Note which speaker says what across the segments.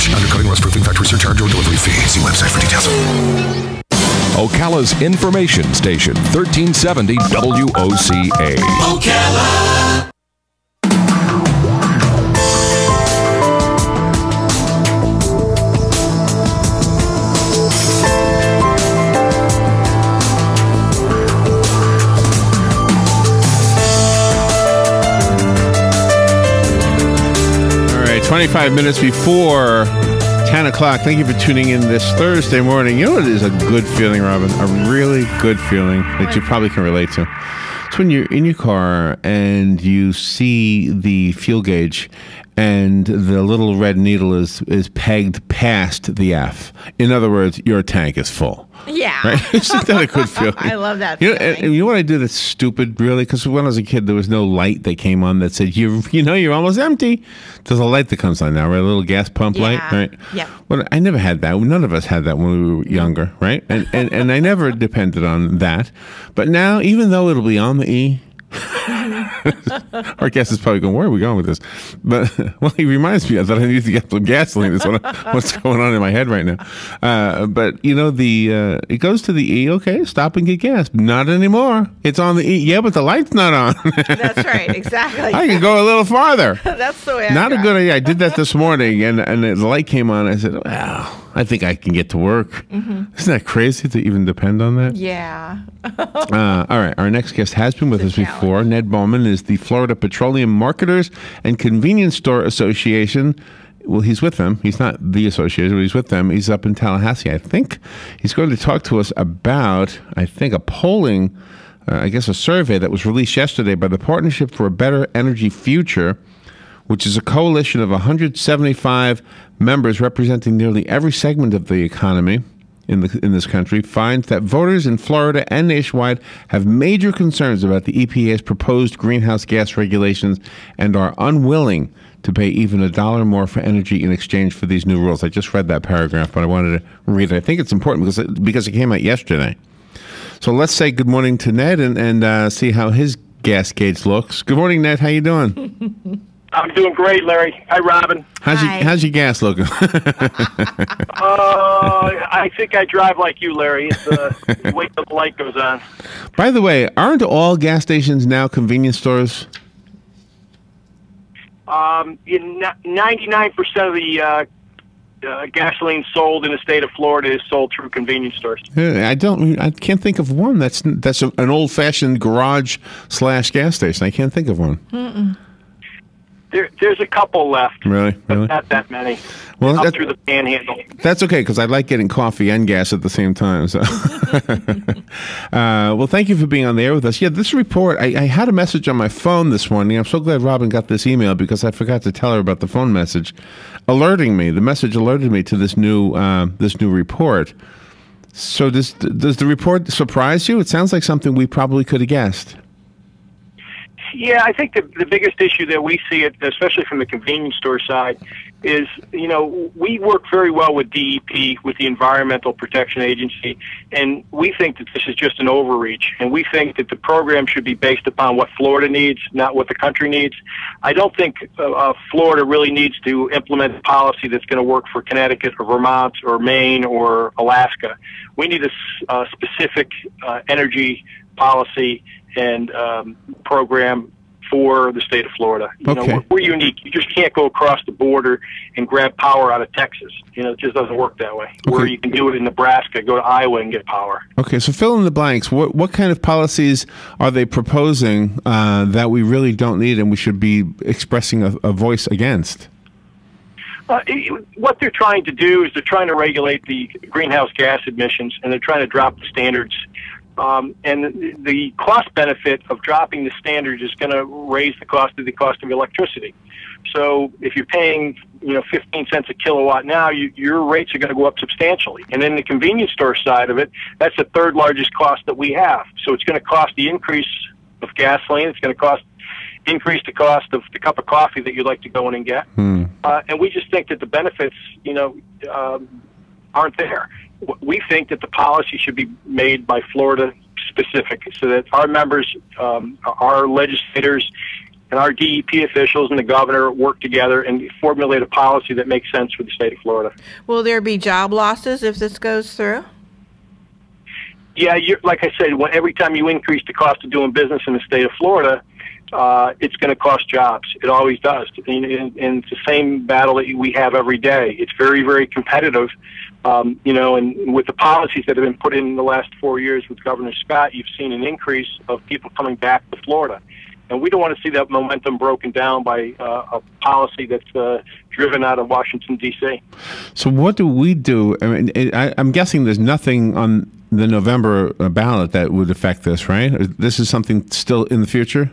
Speaker 1: charge. Undercutting rust proofing factory surcharge or delivery fee. See website for details.
Speaker 2: Ocala's information station, 1370 WOCA.
Speaker 3: Ocala.
Speaker 4: 25 minutes before 10 o'clock. Thank you for tuning in this Thursday morning. You know what is a good feeling, Robin? A really good feeling that you probably can relate to. It's when you're in your car and you see the fuel gauge and the little red needle is, is pegged past the F. In other words, your tank is full.
Speaker 5: Yeah.
Speaker 4: Right? Isn't that a good feeling?
Speaker 5: I love that
Speaker 4: You know, and- you know what I do that's stupid, really? Because when I was a kid, there was no light that came on that said, you you know, you're almost empty. There's a light that comes on now, right? A little gas pump light, right?
Speaker 5: Yeah.
Speaker 4: Well, I never had that. None of us had that when we were younger, right? And, and, and I never depended on that. But now, even though it'll be on the E, our guest is probably going, where are we going with this? But, well, he reminds me of that I need to get some gasoline. That's what I- what's going on in my head right now. Uh, but, you know, the uh, it goes to the E, okay, stop and get gas. Not anymore. It's on the E. Yeah, but the light's not on.
Speaker 5: That's right. Exactly.
Speaker 4: I can go a little farther.
Speaker 5: That's the way I
Speaker 4: Not a good idea. I did that this morning, and and the light came on. I said, "Wow, I think I can get to work."
Speaker 5: Mhm.
Speaker 4: Isn't that crazy to even depend on that?
Speaker 5: Yeah.
Speaker 4: Uh, all right, our next guest has been with us before. Ned Bowman is the Florida Petroleum Marketers and Convenience Store Association. Well, he's with them. He's not the association, but he's with them. He's up in Tallahassee, I think. He's going to talk to us about, I think, a polling, uh, I guess, a survey that was released yesterday by the Partnership for a Better Energy Future, which is a coalition of 175 members representing nearly every segment of the economy in the in this country finds that voters in Florida and nationwide have major concerns about the EPA's proposed greenhouse gas regulations and are unwilling to pay even a dollar more for energy in exchange for these new rules. I just read that paragraph, but I wanted to read it. I think it's important because it, because it came out yesterday. So let's say good morning to Ned and and uh, see how his gas gauge looks. Good morning, Ned. How you doing?
Speaker 6: I'm doing great, Larry. Hi, Robin.
Speaker 4: How's your how's your gas looking?
Speaker 6: Uh, I think I drive like you, Larry. It's, uh, you wait till the light goes on.
Speaker 4: By the way, aren't all gas stations now convenience stores?
Speaker 6: Um, in ninety-nine percent of the uh, uh, gasoline sold in the state of Florida is sold through convenience stores.
Speaker 4: Yeah, I don't. I can't think of one. That's that's a, an old fashioned garage slash gas station. I can't think of one.
Speaker 5: Mm-mm.
Speaker 6: There, there's a couple left,
Speaker 4: Really, really.
Speaker 6: not that many.
Speaker 4: Well,
Speaker 6: up
Speaker 4: that-
Speaker 6: through the panhandle.
Speaker 4: That's okay because I like getting coffee and gas at the same time. So, uh, well, thank you for being on the air with us. Yeah, this report. I, I had a message on my phone this morning. I'm so glad Robin got this email because I forgot to tell her about the phone message, alerting me. The message alerted me to this new uh, this new report. So, does does the report surprise you? It sounds like something we probably could have guessed.
Speaker 6: Yeah, I think the the biggest issue that we see it, especially from the convenience store side, is you know we work very well with DEP, with the Environmental Protection Agency, and we think that this is just an overreach, and we think that the program should be based upon what Florida needs, not what the country needs. I don't think uh, uh, Florida really needs to implement a policy that's going to work for Connecticut or Vermont or Maine or Alaska. We need a uh, specific uh, energy policy and um, program for the state of Florida. You
Speaker 4: Okay.
Speaker 6: know, we're, we're unique. You just can't go across the border and grab power out of Texas. You know, it just doesn't work that way. Where you can do it in Nebraska, go to Iowa and get power.
Speaker 4: Okay, so fill in the blanks. What what kind of policies are they proposing uh, that we really don't need and we should be expressing a, a voice against?
Speaker 6: Uh, it- what they're trying to do is they're trying to regulate the greenhouse gas emissions, and they're trying to drop the standards. Um, and the, cost benefit of dropping the standards is going to raise the cost of the cost of electricity. So if you're paying, you know, 15 cents a kilowatt now, you, your rates are going to go up substantially. And then the convenience store side of it, that's the third largest cost that we have. So it's going to cost the increase of gasoline. It's going to cost increase the cost of the cup of coffee that you'd like to go in and get.
Speaker 4: Hmm.
Speaker 6: Uh, and we just think that the benefits, you know, um, aren't there. We think that the policy should be made by Florida specific, so that our members, um, our legislators, and our DEP officials and the governor work together and formulate a policy that makes sense for the state of Florida.
Speaker 5: Will there be job losses if this goes through?
Speaker 6: Yeah, like I said, when, every time you increase the cost of doing business in the state of Florida, uh, it's going to cost jobs. It always does. And, and, and, it's the same battle that we have every day. It's very, very competitive. Um, you know, and with the policies that have been put in, in the last four years with Governor Scott, you've seen an increase of people coming back to Florida. And we don't want to see that momentum broken down by uh, a policy that's uh, driven out of Washington, D.C.
Speaker 4: So, what do we do? I mean, I, I'm guessing there's nothing on the November ballot that would affect this, right? This is something still in the future?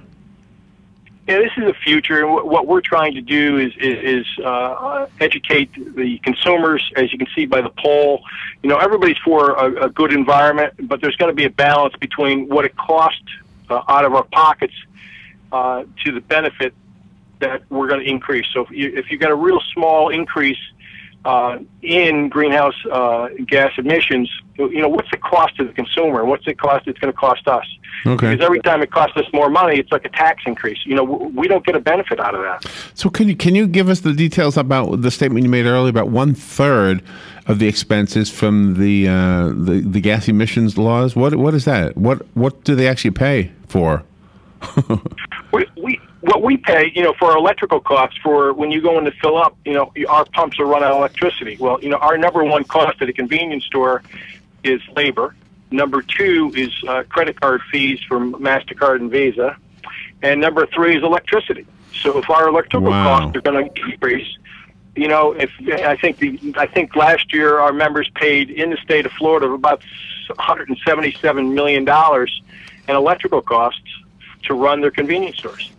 Speaker 6: Yeah, this is the future, and what we're trying to do is is, is uh, educate the consumers. As you can see by the poll, you know everybody's for a, a good environment, but there's going to be a balance between what it costs uh, out of our pockets uh, to the benefit that we're going to increase. So if you if you got a real small increase uh, in greenhouse uh, gas emissions, you know, what's the cost to the consumer? What's the cost it's going to cost us?
Speaker 4: Okay.
Speaker 6: Because every time it costs us more money, it's like a tax increase. You know, we don't get a benefit out of that.
Speaker 4: So can you can you give us the details about the statement you made earlier about one third of the expenses from the uh, the the gas emissions laws? What what is that? What what do they actually pay for?
Speaker 6: we, we what we pay, you know, for our electrical costs for when you go in to fill up, you know, our pumps are run on electricity. Well, you know, our number one cost at a convenience store is labor. Number two is uh, credit card fees from Mastercard and Visa, and number three is electricity. So if our electrical
Speaker 4: wow.
Speaker 6: costs are going to increase, you know, if I think the I think last year our members paid in the state of Florida about 177 million dollars in electrical costs to run their convenience stores.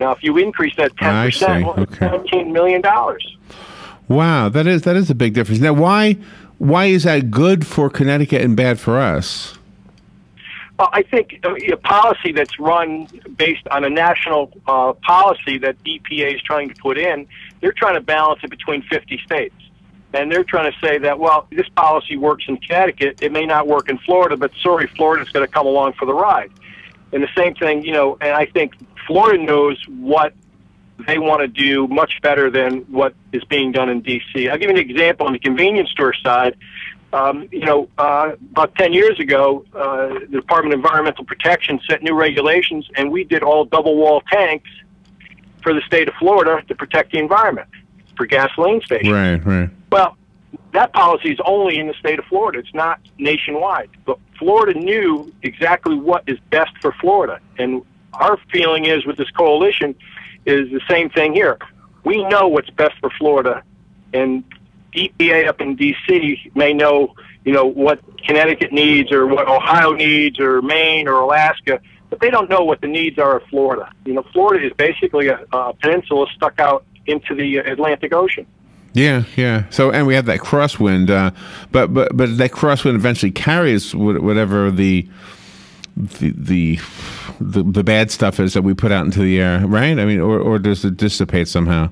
Speaker 6: Now, if you increase that ten percent, well, okay. seventeen million dollars.
Speaker 4: Wow, that is that is a big difference. Now, why why is that good for Connecticut and bad for us?
Speaker 6: Well, I think a policy that's run based on a national uh, policy that EPA is trying to put in, they're trying to balance it between 50 states. And they're trying to say that, well, this policy works in Connecticut. It may not work in Florida, but sorry, Florida's going to come along for the ride. And the same thing, you know, and I think Florida knows what they want to do much better than what is being done in D.C. I'll give you an example on the convenience store side. Um, you know, uh, about 10 years ago, uh, the Department of Environmental Protection set new regulations, and we did all double wall tanks for the state of Florida to protect the environment for gasoline stations.
Speaker 4: Right, right.
Speaker 6: Well, that policy is only in the state of Florida. It's not nationwide. But Florida knew exactly what is best for Florida. And our feeling is with this coalition is the same thing here. We know what's best for Florida, and EPA up in D.C. may know, you know, what Connecticut needs or what Ohio needs or Maine or Alaska, but they don't know what the needs are of Florida. You know, Florida is basically a, a peninsula stuck out into the Atlantic Ocean.
Speaker 4: Yeah, yeah. So, and we have that crosswind, uh, but but but that crosswind eventually carries whatever the the the the, the bad stuff is that we put out into the air, right? I mean, or or does it dissipate somehow?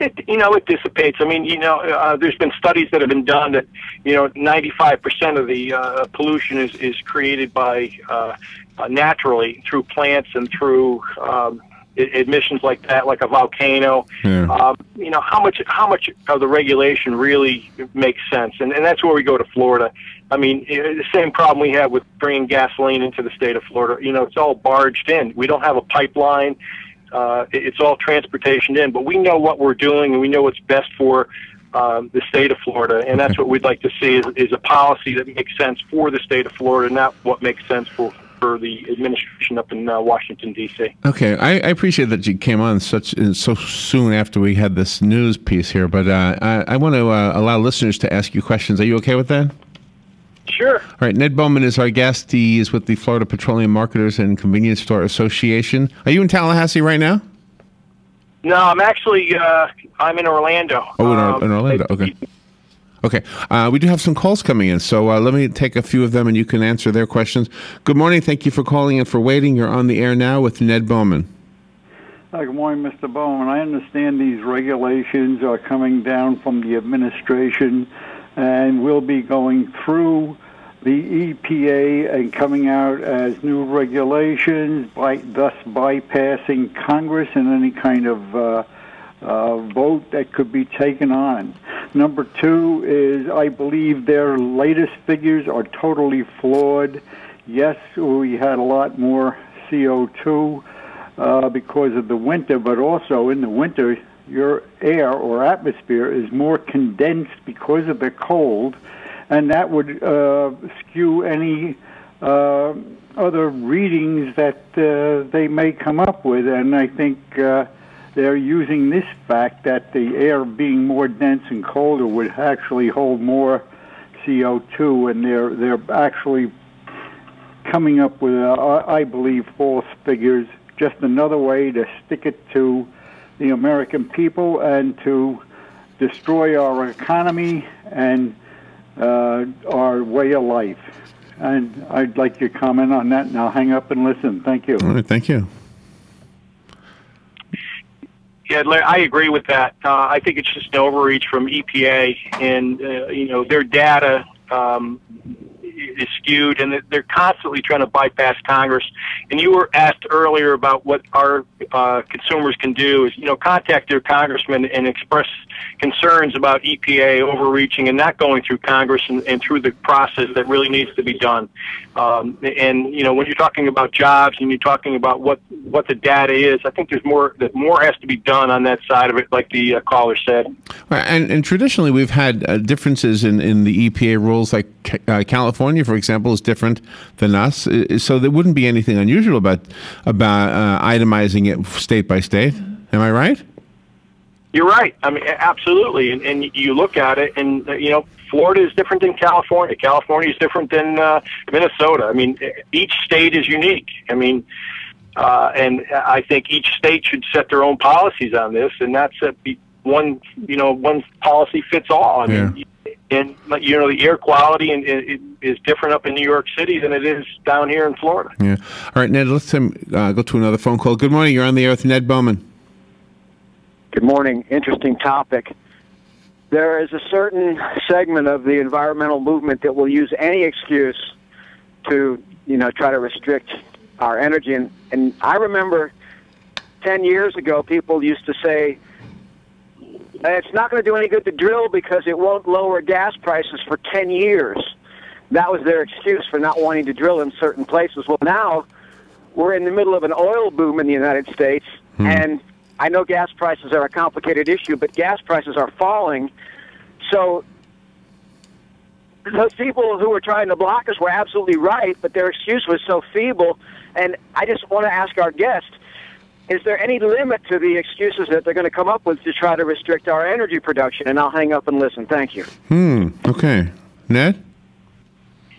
Speaker 6: It, you know, it dissipates. I mean, you know, uh, there's been studies that have been done that, you know, 95% of the uh, pollution is, is created by uh, uh, naturally through plants and through um, admissions like that, like a volcano.
Speaker 4: Yeah.
Speaker 6: Um, you know, how much how much of the regulation really makes sense, and and that's where we go to Florida. I mean, the same problem we have with bringing gasoline into the state of Florida. You know, it's all barged in. We don't have a pipeline. Uh, it's all transportation in, but we know what we're doing, and we know what's best for um, the state of Florida, and that's what we'd like to see is, is a policy that makes sense for the state of Florida, not what makes sense for for the administration up in uh, Washington D.C.
Speaker 4: Okay, I, I, appreciate that you came on such uh, so soon after we had this news piece here, but uh, I, I, want to uh, allow listeners to ask you questions. Are you okay with that?
Speaker 6: Sure.
Speaker 4: All right, Ned Bowman is our guest. He is with the Florida Petroleum Marketers and Convenience Store Association. Are you in Tallahassee right now?
Speaker 6: No, I'm actually uh, I'm in Orlando.
Speaker 4: Oh, in, um, in Orlando. Okay. Okay. Uh, we do have some calls coming in, so uh, let me take a few of them and you can answer their questions. Good morning. Thank you for calling and for waiting. You're on the air now with Ned Bowman.
Speaker 7: Hi, good morning, Mr. Bowman. I understand these regulations are coming down from the administration and we'll be going through the EPA and coming out as new regulations, by, thus bypassing Congress and any kind of uh, uh, vote that could be taken on. Number two is I believe their latest figures are totally flawed. Yes, we had a lot more CO2 uh, because of the winter, but also in the winter, your air or atmosphere is more condensed because of the cold, and that would uh, skew any uh, other readings that uh, they may come up with. And I think uh, they're using this fact that the air being more dense and colder would actually hold more CO2, and they're they're actually coming up with, uh, I believe, false figures. Just another way to stick it to the American people and to destroy our economy and uh, our way of life. And I'd like your comment on that, and I'll hang up and listen. Thank you.
Speaker 4: All right, thank you.
Speaker 6: Yeah, I agree with that. Uh, I think it's just an overreach from EPA, and uh, you know their data um, is skewed, and they're constantly trying to bypass Congress. And you were asked earlier about what our uh, consumers can do. Is you know contact their congressman and express concerns about EPA overreaching and not going through Congress and, and through the process that really needs to be done. Um, and you know when you're talking about jobs and you're talking about what what the data is, I think there's more that more has to be done on that side of it, like the uh, caller said.
Speaker 4: And, and traditionally, we've had uh, differences in, in the EPA rules. Like uh, California, for example, is different than us, so there wouldn't be anything unusual about about uh, itemizing it state by state. Am I right?
Speaker 6: You're right. I mean, absolutely. And, and you look at it, and uh, you know, Florida is different than California. California is different than uh, Minnesota. I mean, each state is unique. I mean, uh, and I think each state should set their own policies on this, and that's a, one. You know, one policy fits all. I mean, yeah. and you know, the air quality and it is different up in New York City than it is down here in Florida.
Speaker 4: Yeah. All right, Ned. Let's um, uh, go to another phone call. Good morning. You're on the air with Ned Bowman.
Speaker 8: Good morning. Interesting topic. There is a certain segment of the environmental movement that will use any excuse to, you know, try to restrict our energy. And, and I remember 10 years ago, people used to say, it's not going to do any good to drill because it won't lower gas prices for 10 years. That was their excuse for not wanting to drill in certain places. Well, now we're in the middle of an oil boom in the United States, hmm. and I know gas prices are a complicated issue, but gas prices are falling. So those people who were trying to block us were absolutely right, but their excuse was so feeble. And I just want to ask our guest is there any limit to the excuses that they're going to come up with to try to restrict our energy production? And I'll hang up and listen. Thank you.
Speaker 4: Hmm. Okay. Ned?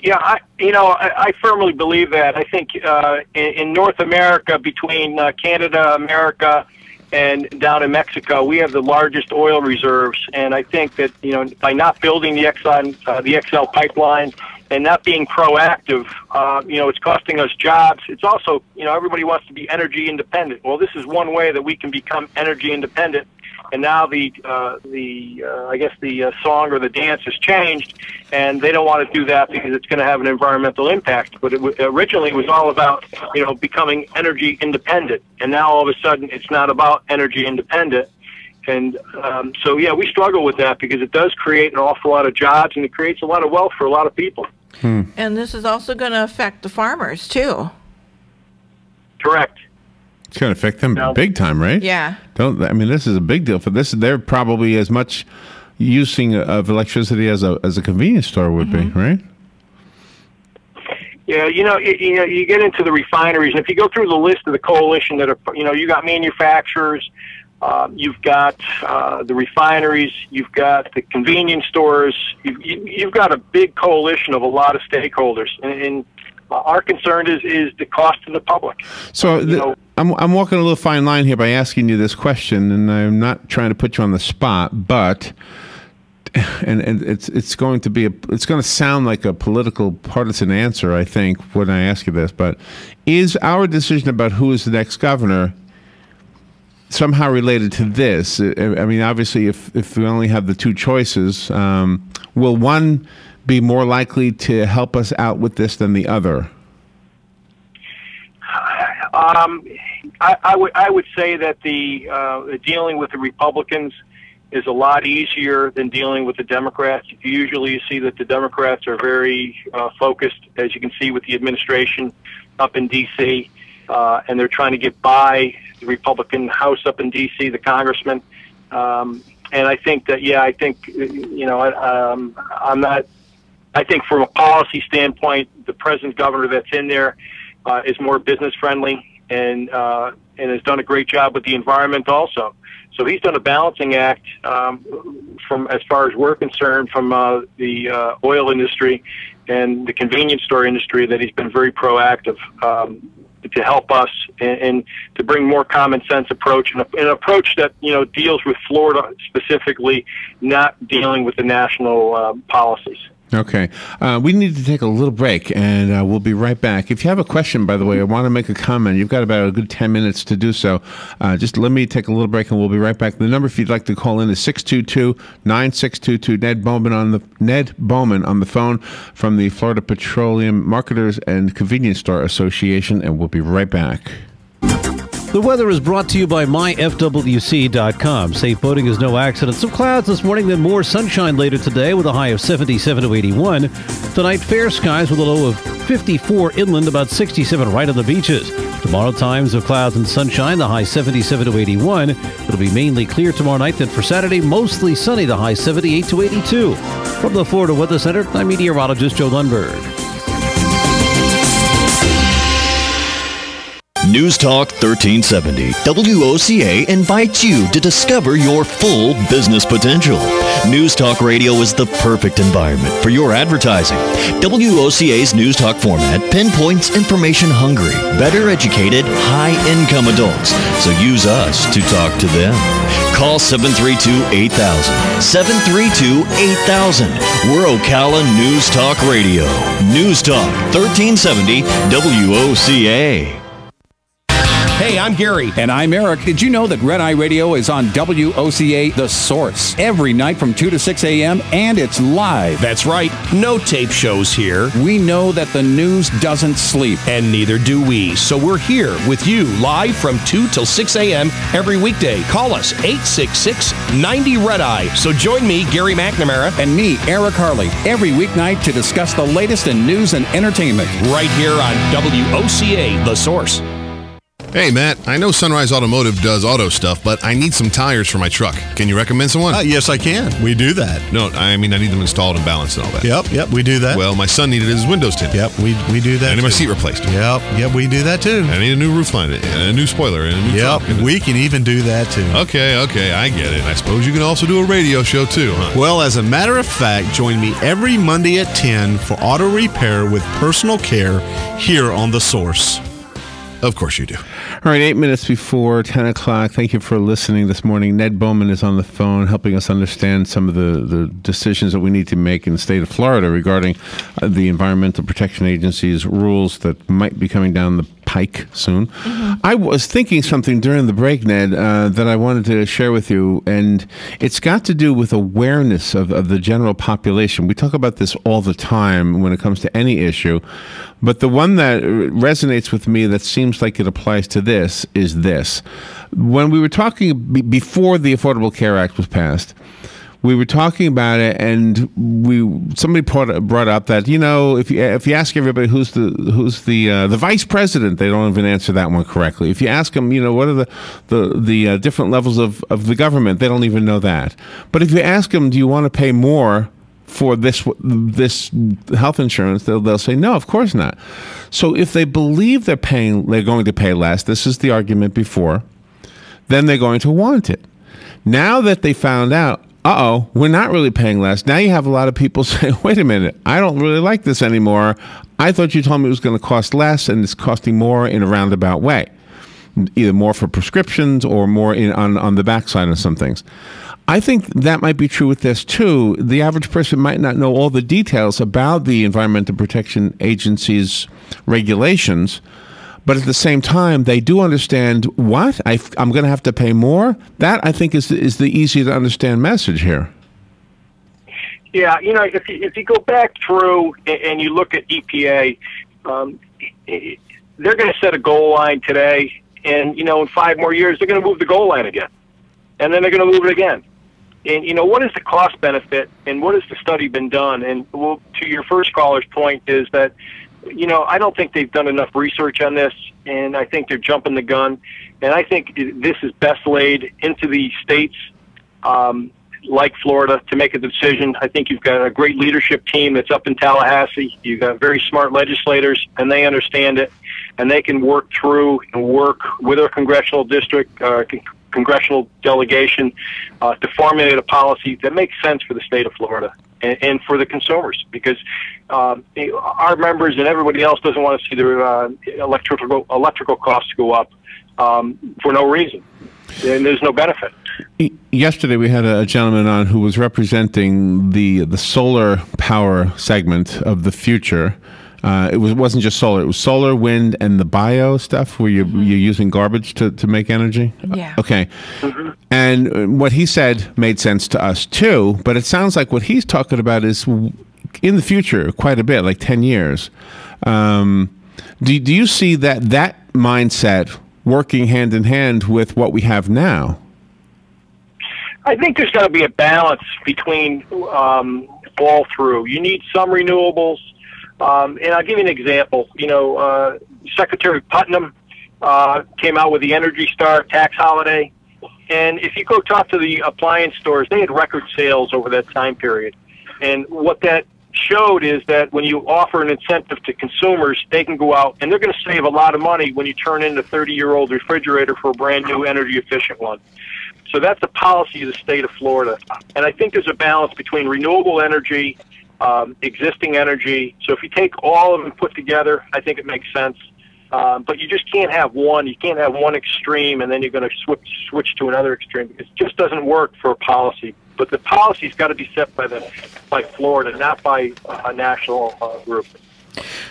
Speaker 6: Yeah, I, you know, I, I firmly believe that. I think uh, in, in North America, between uh, Canada, America, and down in Mexico, we have the largest oil reserves. And I think that you know by not building the Exxon, uh, the XL pipeline, and not being proactive, uh, you know, it's costing us jobs. It's also, you know, everybody wants to be energy independent. Well, this is one way that we can become energy independent and now the uh, the uh, I guess the uh, song or the dance has changed, and they don't want to do that because it's going to have an environmental impact. But it w- originally it was all about you know becoming energy independent, and now all of a sudden it's not about energy independent. And um, so, yeah, we struggle with that because it does create an awful lot of jobs and it creates a lot of wealth for a lot of people.
Speaker 5: Hmm. And this is also going to affect the farmers too.
Speaker 6: Correct.
Speaker 4: It's going to affect them no. big time, right?
Speaker 5: Yeah.
Speaker 4: Don't I mean this is a big deal for this? They're probably as much using of electricity as a as a convenience store would mm-hmm. be, right?
Speaker 6: Yeah, you know, you, you know, you get into the refineries, and if you go through the list of the coalition that are, you know, you got manufacturers, uh, you've got uh, the refineries, you've got the convenience stores, you, you, you've got a big coalition of a lot of stakeholders, and, and our concern is is the cost to the public.
Speaker 4: So the, I'm I'm walking a little fine line here by asking you this question, and I'm not trying to put you on the spot, but. And, and it's it's going to be a it's going to sound like a political partisan answer I think when I ask you this but is our decision about who is the next governor somehow related to this I mean obviously if if we only have the two choices um, will one be more likely to help us out with this than the other?
Speaker 6: Um, I, I would I would say that the uh, dealing with the Republicans is a lot easier than dealing with the Democrats. Usually, you see that the Democrats are very uh, focused, as you can see with the administration up in D.C., uh, and they're trying to get by the Republican House up in D.C., the congressman. Um, and I think that, yeah, I think, you know, I, um, I'm not, I think from a policy standpoint, the present governor that's in there uh, is more business friendly and, uh, and has done a great job with the environment also. So he's done a balancing act um, from, as far as we're concerned, from uh, the uh, oil industry and the convenience store industry that he's been very proactive um, to help us and, and, to bring more common sense approach and an approach that you know deals with Florida specifically, not dealing with the national uh, policies.
Speaker 4: Okay. Uh, we need to take a little break and uh, we'll be right back. If you have a question, by the way, I want to make a comment, you've got about a good 10 minutes to do so. Uh, just let me take a little break and we'll be right back. The number, if you'd like to call in, is 622 9622. Ned Bowman on the Ned Bowman on the phone from the Florida Petroleum Marketers and Convenience Store Association, and we'll be right back.
Speaker 9: The weather is brought to you by myfwc.com. Safe boating is no accident. Some clouds this morning, then more sunshine later today with a high of 77 to 81. Tonight, fair skies with a low of 54 inland, about 67 right on the beaches. Tomorrow, times of clouds and sunshine, the high 77 to 81. It'll be mainly clear tomorrow night. Then for Saturday, mostly sunny, the high 78 to 82. From the Florida Weather Center, I'm meteorologist Joe Lundberg.
Speaker 10: News Talk 1370. WOCA invites you to discover your full business potential. News Talk Radio is the perfect environment for your advertising. WOCA's News Talk format pinpoints information hungry, better educated, high income adults. So use us to talk to them. Call 732 8000. 732 8000. We're Ocala News Talk Radio. News Talk 1370 WOCA.
Speaker 11: Hey, I'm Gary. And I'm Eric. Did you know that Red Eye Radio is on WOCA The Source every night from 2 to 6 a.m. and it's live?
Speaker 12: That's right. No tape shows here.
Speaker 11: We know that the news doesn't sleep.
Speaker 12: And neither do we. So we're here with you live from 2 till 6 a.m. every weekday. Call us 866 90 Red Eye. So join me, Gary McNamara.
Speaker 11: And me, Eric Harley, every weeknight to discuss the latest in news and entertainment.
Speaker 12: Right here on WOCA The Source.
Speaker 1: Hey, Matt, I know Sunrise Automotive does auto stuff, but I need some tires for my truck. Can you recommend someone?
Speaker 13: Uh, yes, I can. We do that.
Speaker 1: No, I mean, I need them installed and balanced and all that.
Speaker 13: Yep, yep, we do that.
Speaker 1: Well, my son needed his windows tinted.
Speaker 13: Yep, we, we do that.
Speaker 1: I need my seat replaced.
Speaker 13: Yep, yep, we do that too.
Speaker 1: I need a new roof line, and a new spoiler, and a new
Speaker 13: Yep,
Speaker 1: trunk,
Speaker 13: we can even do that too.
Speaker 1: Okay, okay, I get it. I suppose you can also do a radio show too, huh?
Speaker 13: Well, as a matter of fact, join me every Monday at 10 for auto repair with personal care here on The Source.
Speaker 1: Of course you do.
Speaker 4: All right, eight minutes before 10 o'clock. Thank you for listening this morning. Ned Bowman is on the phone helping us understand some of the, the decisions that we need to make in the state of Florida regarding uh, the Environmental Protection Agency's rules that might be coming down the pike soon. Mm-hmm. I was thinking something during the break, Ned, uh, that I wanted to share with you, and it's got to do with awareness of, of the general population. We talk about this all the time when it comes to any issue, but the one that resonates with me that seems like it applies to this is this. When we were talking b- before the Affordable Care Act was passed, we were talking about it, and we somebody brought, up that you know if you if you ask everybody who's the who's the uh, the vice president, they don't even answer that one correctly. If you ask them, you know what are the the the uh, different levels of of the government, they don't even know that. But if you ask them, do you want to pay more? For this this health insurance, they'll they'll say no, of course not. So if they believe they're paying, they're going to pay less. This is the argument before. Then they're going to want it. Now that they found out, uh oh, we're not really paying less. Now you have a lot of people say, wait a minute, I don't really like this anymore. I thought you told me it was going to cost less, and it's costing more in a roundabout way. Either more for prescriptions or more in, on, on the backside of some things. I think that might be true with this too. The average person might not know all the details about the Environmental Protection Agency's regulations, but at the same time, they do understand what I, am going to have to pay more. That I think is is the easy to understand message here.
Speaker 6: Yeah, you know, if you, if you go back through and, you look at EPA, um, they're going to set a goal line today, and you know, in five more years, they're going to move the goal line again, and then they're going to move it again. And you know, what is the cost benefit, and what has the study been done? And well, to your first caller's point, is that you know, I don't think they've done enough research on this, and I think they're jumping the gun. And I think this is best laid into the states, um, like Florida, to make a decision. I think you've got a great leadership team that's up in Tallahassee. You've got very smart legislators, and they understand it, and they can work through and work with our congressional district, uh, congressional delegation, uh, to formulate a policy that makes sense for the state of Florida and, and for the consumers because um, our members and everybody else doesn't want to see their uh, electrical electrical costs go up um, for no reason, and there's no benefit.
Speaker 4: Yesterday, we had a gentleman on who was representing the the solar power segment of the future. Uh, it was wasn't just solar; it was solar, wind, and the bio stuff, where you you're using garbage to, to make energy.
Speaker 5: Yeah.
Speaker 4: Okay. And uh, what he said made sense to us too, but it sounds like what he's talking about is in the future, quite a bit, like ten years. Um, do do you see that that mindset working hand in hand with what we have now?
Speaker 6: I think there's got to be a balance between um, all through. You need some renewables, um, and I'll give you an example. You know, uh, Secretary Putnam uh, came out with the Energy Star tax holiday, and if you go talk to the appliance stores, they had record sales over that time period. And what that showed is that when you offer an incentive to consumers, they can go out and they're going to save a lot of money when you turn in a 30 year old refrigerator for a brand new energy efficient one. So that's the policy of the state of Florida. And I think there's a balance between renewable energy, um, existing energy. So if you take all of them put together, I think it makes sense. Um, but you just can't have one. You can't have one extreme and then you're going to switch switch to another extreme. It just doesn't work for a policy. But the policy's got to be set by the by Florida, not by a national uh, group.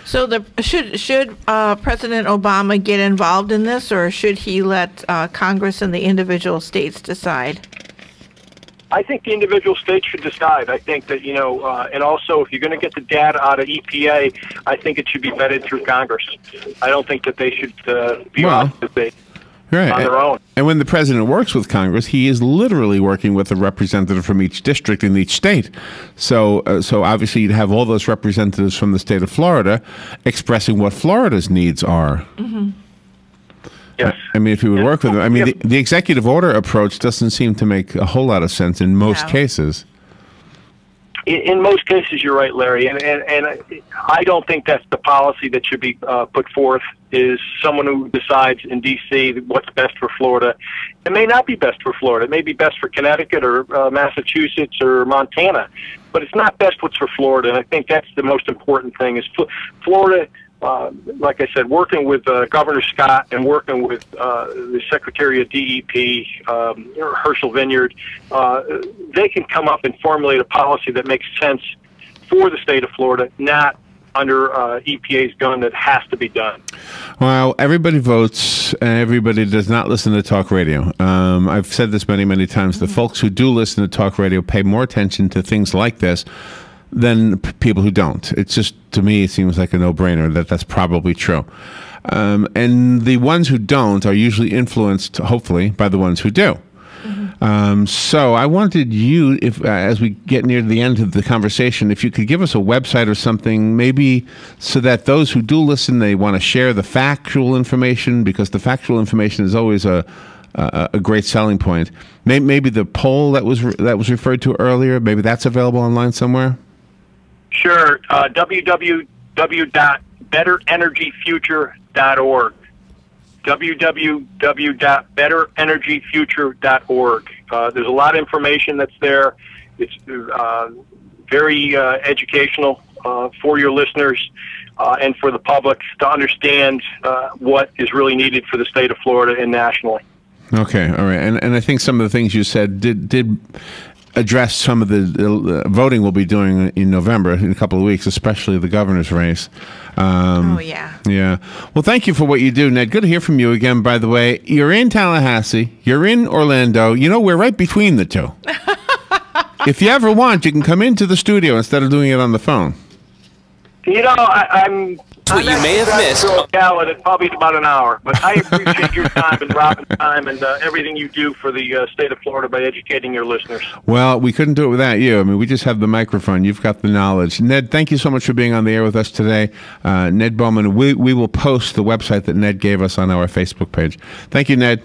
Speaker 5: So the should should uh, President Obama get involved in this, or should he let uh, Congress and the individual states decide?
Speaker 6: I think the individual states should decide. I think that you know, uh, and also if you're going to get the data out of EPA, I think it should be vetted through Congress. I don't think that they should uh, be
Speaker 4: Well,
Speaker 6: on the debate
Speaker 4: Right.
Speaker 6: on their own.
Speaker 4: and when the president works with Congress, he is literally working with a representative from each district in each state. So, uh, so obviously, you'd have all those representatives from the state of Florida expressing what Florida's needs are.
Speaker 5: Mm-hmm.
Speaker 6: Yes.
Speaker 4: I mean, if he would work with them, I mean, the, the executive order approach doesn't seem to make a whole lot of sense in most
Speaker 6: No.
Speaker 4: cases.
Speaker 6: In, in most cases, you're right, Larry, and, and and I don't think that's the policy that should be uh, put forth. Is someone who decides in D.C. what's best for Florida? It may not be best for Florida. It may be best for Connecticut or uh, Massachusetts or Montana, but it's not best what's for Florida. And I think that's the most important thing. Is Florida. Uh, like I said, working with uh, Governor Scott and working with uh, the Secretary of DEP, um, Herschel Vinyard, uh, they can come up and formulate a policy that makes sense for the state of Florida, not under uh, EPA's gun that has to be done.
Speaker 4: Well, everybody votes, and everybody does not listen to talk radio. Um, I've said this many, many times. The folks who do listen to talk radio pay more attention to things like this than people who don't. It's just, to me, it seems like a no brainer that that's probably true. Um, and the ones who don't are usually influenced, hopefully, by the ones who do. Um, so I wanted you, if uh, as we get near the end of the conversation, if you could give us a website or something, maybe so that those who do listen, they want to share the factual information because the factual information is always a a, a great selling point. May- Maybe the poll that was re- that was referred to earlier, maybe that's available online somewhere.
Speaker 6: Sure. Uh, www.betterenergyfuture.org. www.betterenergyfuture.org. Uh, there's a lot of information that's there. It's uh, very uh, educational uh, for your listeners uh, and for the public to understand uh, what is really needed for the state of Florida and nationally.
Speaker 4: Okay, all right, and and I think some of the things you said did did address some of the uh, voting we'll be doing in November in a couple of weeks, especially the governor's race. Um,
Speaker 5: Oh, yeah.
Speaker 4: yeah. Well, thank you for what you do, Ned. Good to hear from you again. By the way, you're in Tallahassee, you're in Orlando. You know, we're right between the two. if you ever want, you can come into the studio instead of doing it on the phone.
Speaker 6: You know, I, I'm.
Speaker 14: What you may have missed.
Speaker 6: Ocala in probably about an hour, but I appreciate your time and Robin's time and uh, everything you do for the uh, state of Florida by educating your listeners.
Speaker 4: Well, we couldn't do it without you. I mean, we just have the microphone. You've got the knowledge. Ned, thank you so much for being on the air with us today. Uh, Ned Bowman, we, we will post the website that Ned gave us on our Facebook page. Thank you, Ned.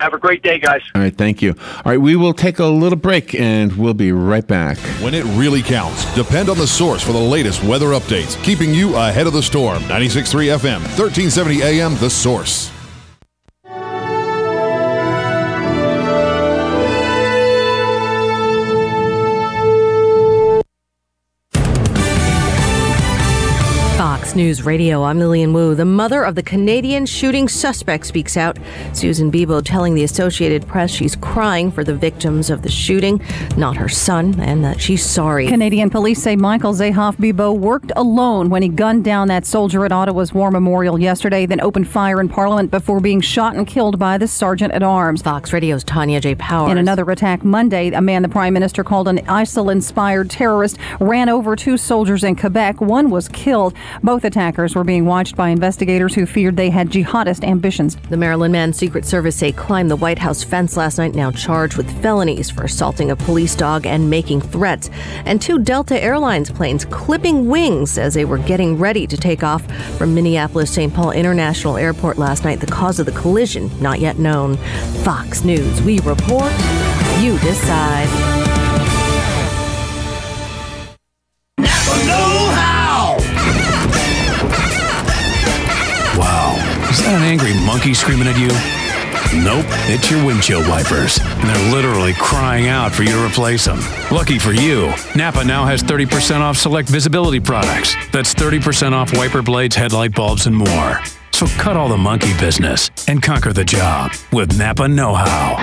Speaker 6: Have a great day, guys.
Speaker 4: All right, thank you. All right, we will take a little break and we'll be right back.
Speaker 1: When it really counts, depend on the source for the latest weather updates, keeping you ahead of the storm. 96.3 FM, 1370 AM, The Source.
Speaker 15: Fox News Radio. I'm Lillian Wu. The mother of the Canadian shooting suspect speaks out. Susan Bibeau telling the Associated Press she's crying for the victims of the shooting, not her son, and that she's sorry.
Speaker 16: Canadian police say Michael Zehaf-Bibeau worked alone when he gunned down that soldier at Ottawa's War Memorial yesterday, then opened fire in Parliament before being shot and killed by the sergeant at arms.
Speaker 15: Fox Radio's Tonya J. Powers.
Speaker 16: In another attack Monday, a man the prime minister called an ISIL inspired terrorist ran over two soldiers in Quebec. One was killed. Both attackers were being watched by investigators who feared they had jihadist ambitions.
Speaker 15: The Maryland man Secret Service say climbed the White House fence last night, now charged with felonies for assaulting a police dog and making threats. And two Delta Airlines planes clipping wings as they were getting ready to take off from Minneapolis St. Paul International Airport last night. The cause of the collision not yet known. Fox News, we report, you decide.
Speaker 17: Is that an angry monkey screaming at you? Nope, it's your windshield wipers. And they're literally crying out for you to replace them. Lucky for you, Napa now has 30% off select visibility products. That's 30% off wiper blades, headlight bulbs, and more. So cut all the monkey business and conquer the job with Napa Know How.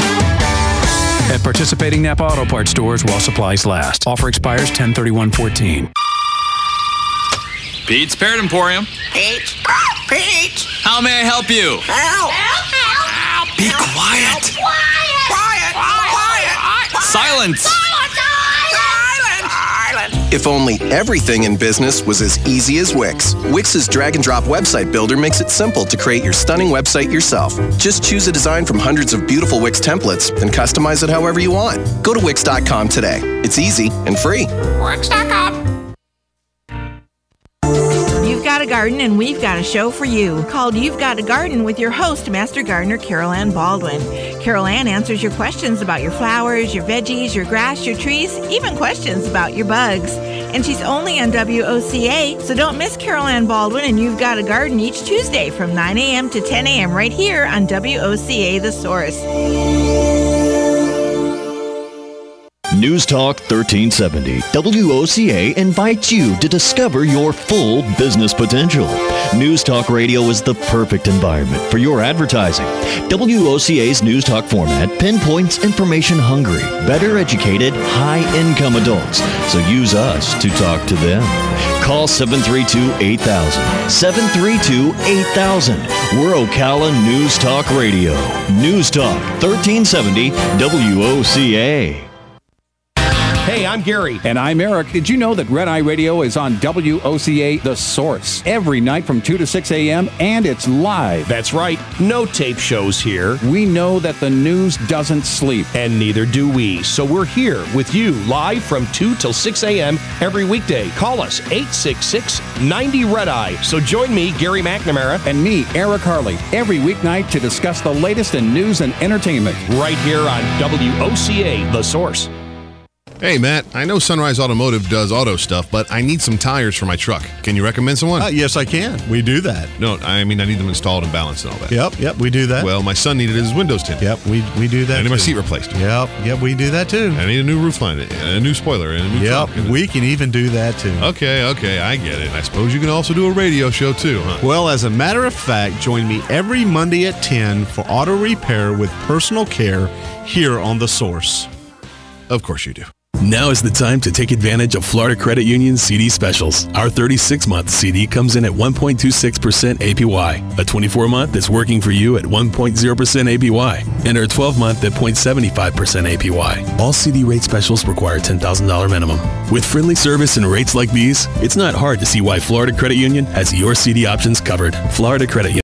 Speaker 17: At participating Napa Auto Parts stores while supplies last. Offer expires 10 14
Speaker 18: Pete's Parrot Emporium.
Speaker 19: Pete? Pete?
Speaker 18: How may I help you?
Speaker 19: Help! Help! Help!
Speaker 18: Be quiet.
Speaker 19: Quiet! Quiet! Quiet!
Speaker 18: Silence.
Speaker 19: Silence!
Speaker 20: If only everything in business was as easy as Wix. Wix's drag and drop website builder makes it simple to create your stunning website yourself. Just choose a design from hundreds of beautiful Wix templates and customize it however you want. Go to Wix.com today. It's easy and free.
Speaker 19: Wix.com.
Speaker 5: garden, and we've got a show for you called You've Got a Garden with your host, Master Gardener Carol Ann Baldwin. Carol Ann answers your questions about your flowers, your veggies, your grass, your trees, even questions about your bugs. And she's only on WOCA, so don't miss Carol Ann Baldwin and You've Got a Garden each Tuesday from 9 a.m. to 10 a.m. right here on WOCA The Source.
Speaker 10: News Talk 1370. WOCA invites you to discover your full business potential. News Talk Radio is the perfect environment for your advertising. WOCA's News Talk format pinpoints information hungry, better educated, high income adults. So use us to talk to them. Call 732 8000. 732 8000. We're Ocala News Talk Radio. News Talk 1370 WOCA.
Speaker 11: Hey, I'm Gary. And I'm Eric. Did you know that Red Eye Radio is on WOCA The Source every night from 2 to 6 a.m. and it's live?
Speaker 12: That's right. No tape shows here.
Speaker 11: We know that the news doesn't sleep.
Speaker 12: And neither do we. So we're here with you live from 2 till 6 a.m. every weekday. Call us 866 90 Red Eye. So join me, Gary McNamara.
Speaker 11: And me, Eric Harley, every weeknight to discuss the latest in news and entertainment.
Speaker 12: Right here on WOCA The Source.
Speaker 1: Hey, Matt, I know Sunrise Automotive does auto stuff, but I need some tires for my truck. Can you recommend someone?
Speaker 13: Uh, yes, I can. We do that.
Speaker 1: No, I mean, I need them installed and balanced and all that.
Speaker 13: Yep, yep, we do that.
Speaker 1: Well, my son needed his windows tinted.
Speaker 13: Yep, we, we do that.
Speaker 1: I need
Speaker 13: too.
Speaker 1: my seat replaced.
Speaker 13: Yep, yep, we do that too.
Speaker 1: I need a new roof line, and a new spoiler, and a new
Speaker 13: Yep,
Speaker 1: trunk.
Speaker 13: we can even do that too.
Speaker 1: Okay, okay, I get it. I suppose you can also do a radio show too, huh?
Speaker 13: Well, as a matter of fact, join me every Monday at 10 for auto repair with personal care here on The Source.
Speaker 1: Of course you do.
Speaker 14: Now is the time to take advantage of Florida Credit Union's CD specials. Our 36 month CD comes in at 1.26% APY. A 24 month is working for you at 1.0% APY. And our 12 month at 0.75% APY. All CD rate specials require $10,000 minimum. With friendly service and rates like these, it's not hard to see why Florida Credit Union has your CD options covered. Florida Credit Union.